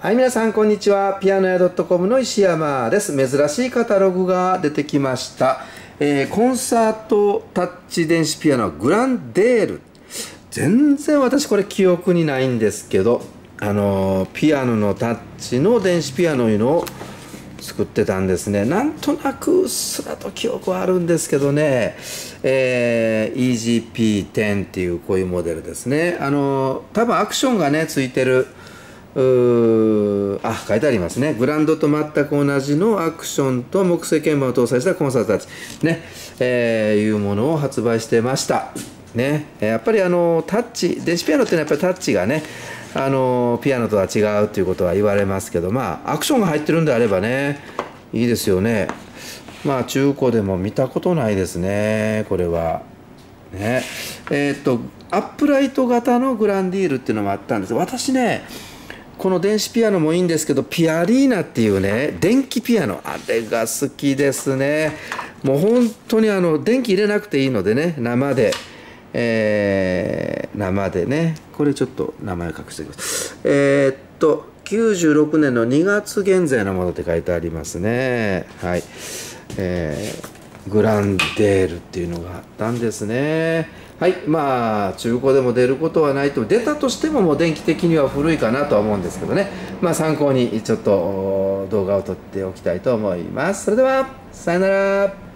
はい、皆さん、こんにちは。ピアノ屋 .com の石山です。珍しいカタログが出てきました。えー、コンサートタッチ電子ピアノグランデール。全然私これ記憶にないんですけど、あのー、ピアノのタッチの電子ピアノいうのを作ってたんですね。なんとなくうっすらと記憶はあるんですけどね、えー、EGP10 っていうこういうモデルですね。あのー、多分アクションがね、ついてるあ書いてありますね。グランドと全く同じのアクションと木製鍵盤を搭載したコンサートたち。ね、えー、いうものを発売してました。ね。やっぱりあのタッチ電子ピアノっていうのはやっぱりタッチがねあのピアノとは違うということは言われますけどまあアクションが入ってるんであればねいいですよね。まあ中古でも見たことないですねこれは。ね。えー、っとアップライト型のグランディールっていうのもあったんです。私ねこの電子ピアノもいいんですけどピアリーナっていうね電気ピアノ。あれが好きですね。もう本当にあの電気入れなくていいのでね生で。えー、生でね。これちょっと名前隠しておきます。えー、っと96年の2月現在のものって書いてありますね。はい。えー、グランデールっていうのがあったんですね。はいまあ中古でも出ることはないと出たとしてももう電気的には古いかなとは思うんですけどね。まあ参考にちょっと動画を撮っておきたいと思います。それではさよなら。